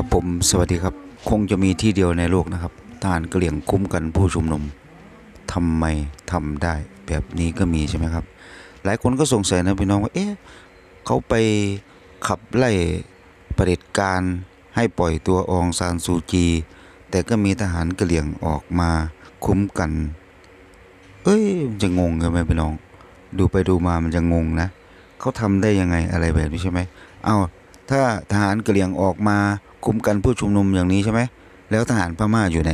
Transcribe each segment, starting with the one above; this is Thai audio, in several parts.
ครับผมสวัสดีครับ คงจะมีที่เดียวในโลกนะครับทหารกะเหลี่ยงคุ้มกันผู้ชุมนุมทำไมทำได้แบบนี้ก็มีใช่ไหมครับ หลายคนก็สงสัยนะพี่น้องว่าเอ๊ะเขาไปขับไล่ประเด็จการให้ปล่อยตัวองซานซูจี แต่ก็มีทหารกะเหลี่ยงออกมาคุ้มกัน เอ้ยมันจะงงกันไหมพี่น้อง ดูไปดูมามันจะงงนะเขาทำได้ยังไงอะไรแบบนี้ใช่ไหมเอาถ้าทหารกะเหรี่ยงออกมา คุมกันผู้ชุมนุมอย่างนี้ใช่ไหมแล้วทหารพม่าอยู่ไหน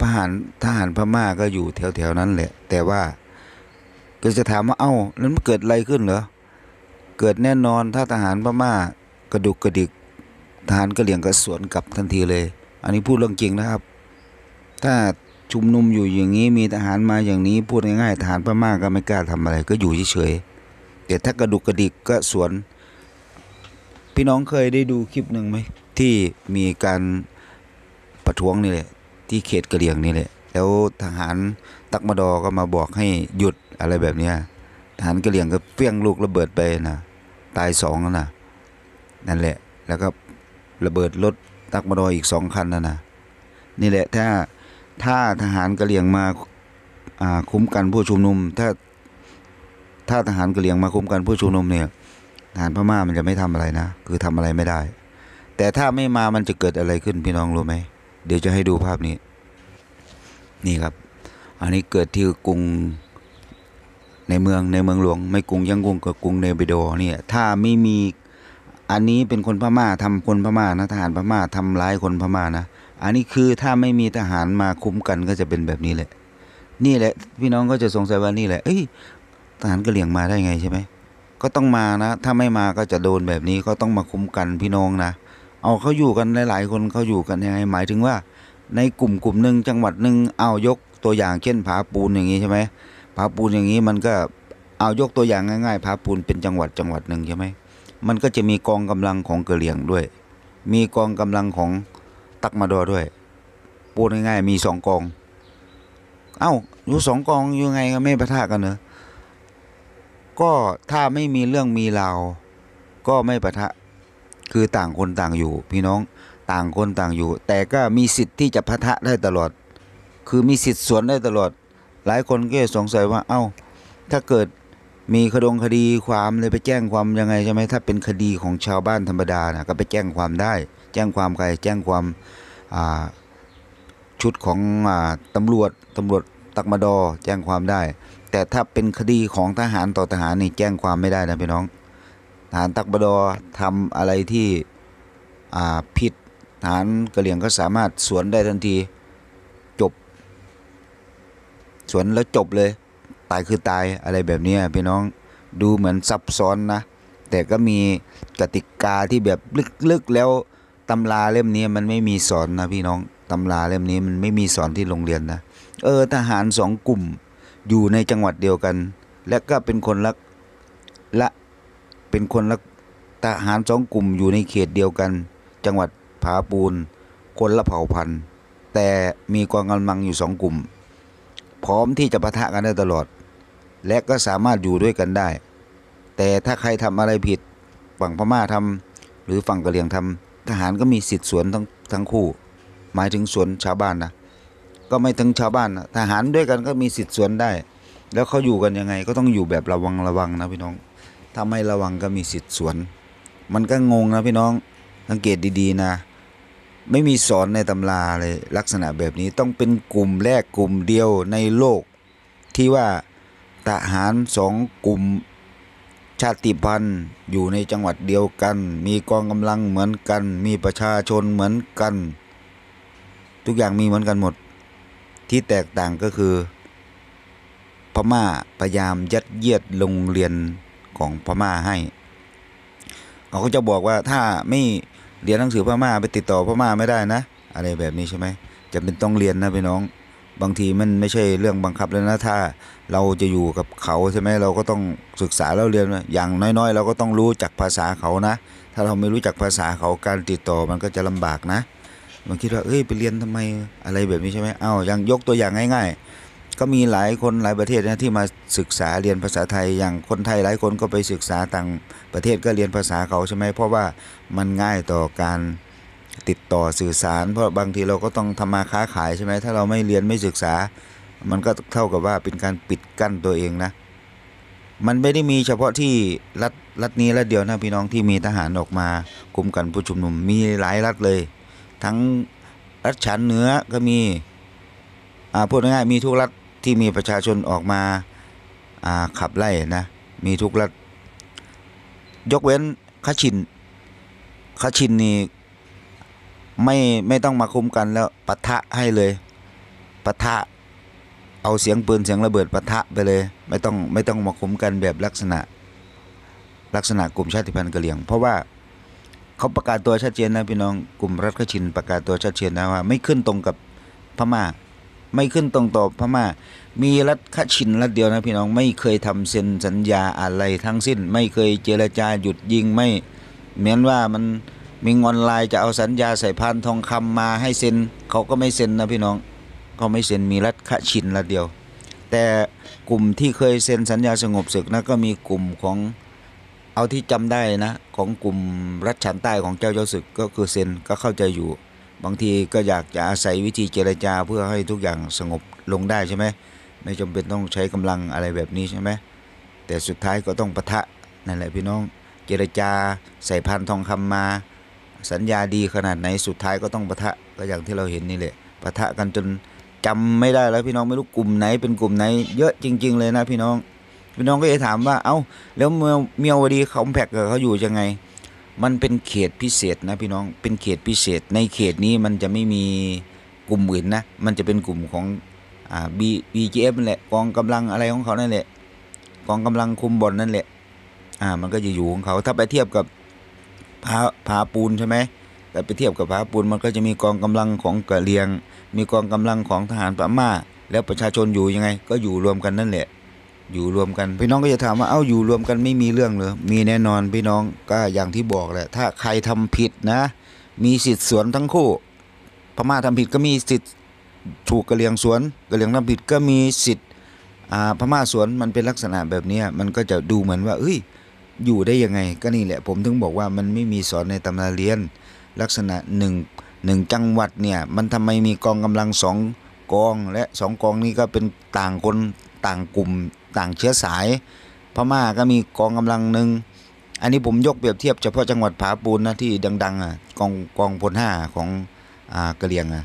ทหารทหารพม่าก็อยู่แถวๆนั้นแหละ แต่ว่าก็จะถามว่าเอ้าแล้วมันเกิดอะไรขึ้นเหรอเกิดแน่นอนถ้าทหารพม่ากระดุกกระดิกทหารกระเหรี่ยงก็สวนกลับทันทีเลย อันนี้พูดเรื่องจริงนะครับ ถ้าชุมนุมอยู่อย่างนี้มีทหารมาอย่างนี้พูดง่ายๆทหารพม่าก็ไม่กล้าทำอะไร ก็อยู่เฉยๆแต่ถ้ากระดุกกระดิกก็สวน พี่น้องเคยได้ดูคลิปหนึ่งไหม ที่มีการประท้วงนี่แหละที่เขตกระเหรี่ยงนี่แหละ แล้วทหารตักมาดอก็มาบอกให้หยุดอะไรแบบเนี้ยทหารกระเหรี่ยงก็เฟี้ยงลูกระเบิดไปนะตายสองนะนั่นแหละ แล้วก็ระเบิดรถตักมาดออีกสองคันนะนะนี่แหละถ้าถ้าทหารกระเหรี่ยงมาคุ้มกันผู้ชุมนุม ถ้าถ้าทหารกระเหรี่ยงมาคุ้มกันผู้ชุมนุมเนี่ยทหารพม่ามันจะไม่ทำอะไรนะ คือทำอะไรไม่ได้ แต่ถ้าไม่มามันจะเกิดอะไรขึ้นพี่น้องรู้ไหม เดี๋ยวจะให้ดูภาพนี้ นี่ครับ อันนี้เกิดที่กรุงในเมืองในเมืองหลวง ไม่กรุงยังกรุงกับกรุงเนปิโดเนี่ยถ้าไม่มีอันนี้เป็นคนพม่าทำคนพม่านะทหารพม่าทำร้ายคนพม่านะ อันนี้คือถ้าไม่มีทหารมาคุ้มกันก็จะเป็นแบบนี้แหละ นี่แหละ พี่น้องก็จะสงสัยว่านี่แหละ เอ้ยทหารกะเหรี่ยงมาได้ไงใช่ไหมก็ต้องมานะ ถ้าไม่มาก็จะโดนแบบนี้ก็ต้องมาคุ้มกันพี่น้องนะ เอาเขาอยู่กันหลาย ๆ คนเขาอยู่กันยังไงหมายถึงว่า ในกลุ่มกลุ่มหนึ่งจังหวัดหนึ่งเอายกตัวอย่างเช่นผาปูนอย่างนี้ใช่ไหมผาปูนอย่างนี้มันก็เอายกตัวอย่างง่ายๆผาปูนเป็นจังหวัดจังหวัดหนึ่งใช่ไหมมันก็จะมีกองกำลังของกะเหรี่ยงด้วย มีกองกำลังของตักมาดอด้วยพูดง่ายๆมีสองกอง เอ้าอยู่สองกองอยู่ไงก็ไม่ปะทะกันเนอะก็ถ้าไม่มีเรื่องมีราวก็ไม่ปะทะ คือต่างคนต่างอยู่ พี่น้องต่างคนต่างอยู่ แต่ก็มีสิทธิ์ที่จะปะทะได้ตลอด คือมีสิทธิ์สวนได้ตลอด หลายคนก็สงสัยว่า เอ้า ถ้าเกิดมีคดงคดีความเลยไปแจ้งความยังไงใช่ไหมถ้าเป็นคดีของชาวบ้านธรรมดานะก็ไปแจ้งความได้ แจ้งความใครแจ้งความาชุดของอตำรวจตำรวจตักมาดอแจ้งความได้ แต่ถ้าเป็นคดีของทหารต่อทหารนี่แจ้งความไม่ได้นะพี่น้อง ทหารตักบดอทำอะไรที่ผิดทหารกระเหรี่ยงก็สามารถสวนได้ทันทีจบ สวนแล้วจบเลย ตายคือตายอะไรแบบนี้พี่น้องดูเหมือนซับซ้อนนะ แต่ก็มีกติกาที่แบบลึกๆแล้วตำราเล่มนี้มันไม่มีสอนนะพี่น้องตำราเล่มนี้มันไม่มีสอนที่โรงเรียนนะเออทหารสองกลุ่มอยู่ในจังหวัดเดียวกัน และก็เป็นคนละละ เป็นคนละทหารสองกลุ่มอยู่ในเขตเดียวกัน จังหวัดผาปูน คนละเผ่าพันธุ์ แต่มีกองกำลังอยู่สองกลุ่ม พร้อมที่จะปะทะกันได้ตลอด และก็สามารถอยู่ด้วยกันได้ แต่ถ้าใครทำอะไรผิดฝั่งพม่าทำหรือฝั่งกะเหรี่ยงทำทหารก็มีสิทธิ์สวนทั้งทั้งคู่ หมายถึงสวนชาวบ้านนะก็ไม่ถึงชาวบ้านนะทหารด้วยกันก็มีสิทธิ์สวนได้ แล้วเขาอยู่กันยังไงก็ต้องอยู่แบบระวังระวังนะพี่น้อง ถ้าไม่ระวังก็มีสิทธิ์สวน มันก็งงนะพี่น้องสังเกตดีๆนะ ไม่มีสอนในตำราเลยลักษณะแบบนี้ต้องเป็นกลุ่มแรกกลุ่มเดียวในโลก ที่ว่าทหารสองกลุ่มชาติพันธุ์อยู่ในจังหวัดเดียวกัน มีกองกำลังเหมือนกัน มีประชาชนเหมือนกัน ทุกอย่างมีเหมือนกันหมด ที่แตกต่างก็คือ พม่าพยายามยัดเยียดโรงเรียน ของพม่าให้เขาก็จะบอกว่าถ้าไม่เรียนหนังสือพม่าไปติดต่อพม่าไม่ได้นะ อะไรแบบนี้ใช่ไหมจะเป็นต้องเรียนนะพี่น้อง บางทีมันไม่ใช่เรื่องบังคับแล้วนะถ้าเราจะอยู่กับเขาใช่ไหมเราก็ต้องศึกษาแล้วเรียนอย่างน้อยๆ เราก็ต้องรู้จักภาษาเขานะ ถ้าเราไม่รู้จักภาษาเขาการติดต่อมันก็จะลำบากนะมันคิดว่าเอ้ยไปเรียนทำไมอะไรแบบนี้ใช่ไหมเอ้ายังยกตัวอย่างง่าย ๆ ก็มีหลายคนหลายประเทศนะที่มาศึกษาเรียนภาษาไทยอย่างคนไทยหลายคนก็ไปศึกษาต่างประเทศก็เรียนภาษาเขาใช่ไหมเพราะว่ามันง่ายต่อการติดต่อสื่อสาร เพราะบางทีเราก็ต้องทำมาค้าขายใช่ไหมถ้าเราไม่เรียนไม่ศึกษา มันก็เท่ากับว่าเป็นการปิดกั้นตัวเองนะ มันไม่ได้มีเฉพาะที่รัฐรัฐนี้รัฐเดียวนะพี่น้องที่มีทหารออกมาคุมกันผู้ชุมนุมมีหลายรัฐเลย ทั้งรัฐฉันเหนือก็มีอ่าพูดง่ายๆมีทุกรัฐ ที่มีประชาชนออกมาาขับไล่นะมีทุกรัฐยกเว้นคชินคชินนี่ไม่ไม่ต้องมาคุ้มกันแล้วปะทะให้เลยปะทะเอาเสียงปืนเสียงระเบิดปะทะไปเลย ไม่ต้องไม่ต้องมาคุ้มกันแบบลักษณะลักษณะกลุ่มชาติพันธุ์กะเหรี่ยง เพราะว่าเขาประกาศตัวชัดเจนนะพี่น้องกลุ่มรัฐขชินประกาศตัวชัดเจนนะว่า ไม่ขึ้นตรงกับพม่า ไม่ขึ้นตรงต่อพม่า มีรัฐขชินรัฐเดียวนะพี่น้องไม่เคยทำเซ็นสัญญาอะไรทั้งสิ้น ไม่เคยเจรจาหยุดยิงไม่เหมือนว่ามันมีงอนไลน์จะเอาสัญญาใส่พานทองคำมาให้เซ็นเขาก็ไม่เซ็นนะพี่น้องเขาไม่เซ็นมีรัฐขชินรัฐเดียว แต่กลุ่มที่เคยเซ็นสัญญาสงบศึกนะก็มีกลุ่มของเอาที่จำได้นะ ของกลุ่มรัฐฉันใต้ของเจ้าเจ้าศึกก็คือเซ็นก็เข้าใจอยู่ บางทีก็อยากจะอาศัยวิธีเจรจาเพื่อให้ทุกอย่างสงบลงได้ใช่ไหมไม่จำเป็นต้องใช้กำลังอะไรแบบนี้ใช่ไหมแต่สุดท้ายก็ต้องปะทะนั่นแหละพี่น้องเจรจาใส่พันทองคำมา สัญญาดีขนาดไหนสุดท้ายก็ต้องปะทะก็อย่างที่เราเห็นนี่แหละปะทะกันจนจำไม่ได้แล้วพี่น้องไม่รู้กลุ่มไหนเป็นกลุ่มไหน เยอะจริง ๆ เลยนะพี่น้องพี่น้องก็จะถามว่าเอ้าแล้วเมียวเมียวดีคอมแพกเขาอยู่ยังไง มันเป็นเขตพิเศษนะพี่น้องเป็นเขตพิเศษ ในเขตนี้มันจะไม่มีกลุ่มอื่นนะ มันจะเป็นกลุ่มของอ่าบีบีจีเอฟนั่นแหละกองกำลังอะไรของเขานั่นแหละกองกำลังคุมบอลนั่นแหละ อ่า มันก็จะอยู่ของเขาถ้าไปเทียบกับผาผาปูนใช่ไหมแต่ไปเทียบกับผาปูนมันก็จะมีกองกำลังของกะเหรียง มีกองกำลังของทหารพม่า แล้วประชาชนอยู่ยังไง ก็อยู่รวมกันนั่นแหละ อยู่รวมกัน พี่น้องก็จะถามว่าเอ้าอยู่รวมกันไม่มีเรื่องเหรอมีแน่นอนพี่น้องก็อย่างที่บอกแหละ ถ้าใครทำผิดนะ มีสิทธิ์สวนทั้งคู่ พม่าทำผิดก็มีสิทธิ์ถูกกระเลียงสวนกระเลียงทำผิดก็มีสิทธิ์อ่าพม่าสวนมันเป็นลักษณะแบบนี้มันก็จะดูเหมือนว่าเอ้ยอยู่ได้ยังไง ก็นี่แหละ ผมถึงบอกว่ามันไม่มีสอนในตำราเรียน ลักษณะหนึ่งหนึ่งจังหวัดเนี่ยมันทำไมมีกองกำลังสองกองและสองกองนี้ก็เป็นต่างคนต่างกลุ่ม ต่างเชื้อสาย พม่าก็มีกองกำลังหนึ่งอันนี้ผมยกเปรียบเทียบเฉพาะจังหวัดผาปูนนะที่ดังๆอะกองกองพลห้าของอ่ากะเหรียงอะ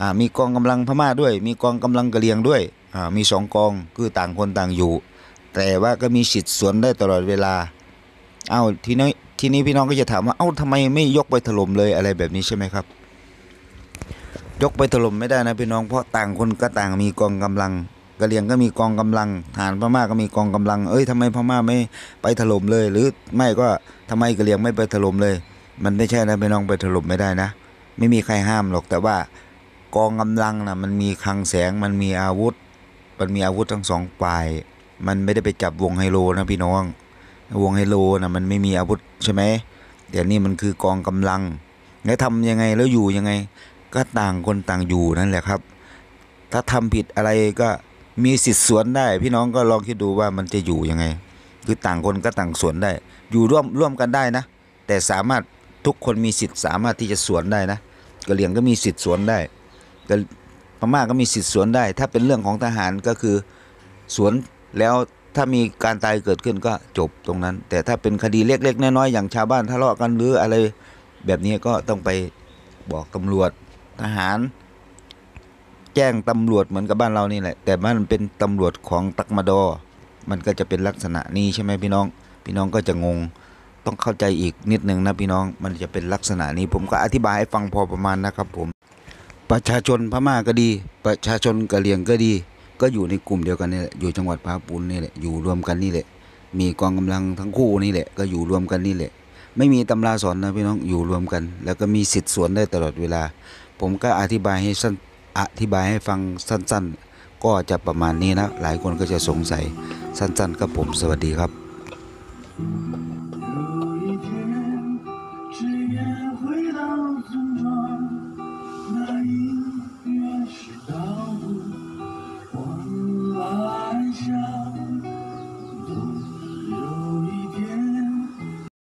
อ่ามีกองกำลังพม่าด้วย มีกองกำลังกะเหรียงด้วยอ่ามีสองกองคือต่างคนต่างอยู่ แต่ว่าก็มีสิทธิ์สวนได้ตลอดเวลาเอ้าทีนี้ทีนี้พี่น้องก็จะถามว่าเอ้าทำไมไม่ยกไปถล่มเลยอะไรแบบนี้ใช่ไหมครับ ยกไปถล่มไม่ได้นะพี่น้องเพราะต่างคนก็ต่างมีกองกำลัง กะเหรี่ยงก็มีกองกำลังฐานพม่าก็มีกองกำลัง เอ้ยทำไมพม่าไม่ไปถล่มเลย หรือไม่ก็ทำไมกะเหรี่ยงไม่ไปถล่มเลย มันไม่ใช่นะพี่น้องไปถล่มไม่ได้นะ ไม่มีใครห้ามหรอกแต่ว่ากองกำลังนะมันมีคลังแสงมันมีอาวุธ มันมีอาวุธทั้งสองฝ่าย มันไม่ได้ไปจับวงไฮโลนะพี่น้อง วงไฮโลนะมันไม่มีอาวุธใช่ไหมแต่นี่มันคือกองกำลังแล้วทำยังไงแล้วอยู่ยังไง ก็ต่างคนต่างอยู่นั่นแหละครับ ถ้าทำผิดอะไรก็ มีสิทธิ์สวนได้ พี่น้องก็ลองคิดดูว่ามันจะอยู่ยังไง คือต่างคนก็ต่างสวนได้ อยู่ร่วมร่วมกันได้นะ แต่สามารถทุกคนมีสิทธิ์สามารถที่จะสวนได้นะกะเหรี่ยงก็มีสิทธิ์สวนได้กะพม่าก็มีสิทธิ์สวนได้ ถ้าเป็นเรื่องของทหารก็คือสวนแล้วถ้ามีการตายเกิดขึ้นก็จบตรงนั้น แต่ถ้าเป็นคดีเล็กๆน้อยๆอย่างชาวบ้านทะเลาะกันหรืออะไรแบบนี้ก็ต้องไปบอกตำรวจทหาร แจ้งตำรวจเหมือนกับบ้านเรานี่แหละ แต่มันเป็นตำรวจของตักมาดอ มันก็จะเป็นลักษณะนี้ใช่ไหมพี่น้อง พี่น้องก็จะงง ต้องเข้าใจอีกนิดนึงนะพี่น้อง มันจะเป็นลักษณะนี้ ผมก็อธิบายให้ฟังพอประมาณนะครับผม ประชาชนพม่าก็ดี ประชาชนกะเหรี่ยงก็ดี ก็อยู่ในกลุ่มเดียวกันนี่แหละ อยู่จังหวัดพาปูนนี่แหละ อยู่รวมกันนี่แหละ มีกองกำลังทั้งคู่นี่แหละ ก็อยู่รวมกันนี่แหละ ไม่มีตำราสอนนะพี่น้อง อยู่รวมกัน แล้วก็มีสิทธิ์สวนได้ตลอดเวลา ผมก็อธิบายให้สั้น อธิบายให้ฟังสั้นๆ ก็จะประมาณนี้นะ หลายคนก็จะสงสัยสั้นๆครับผมสวัสดีครับ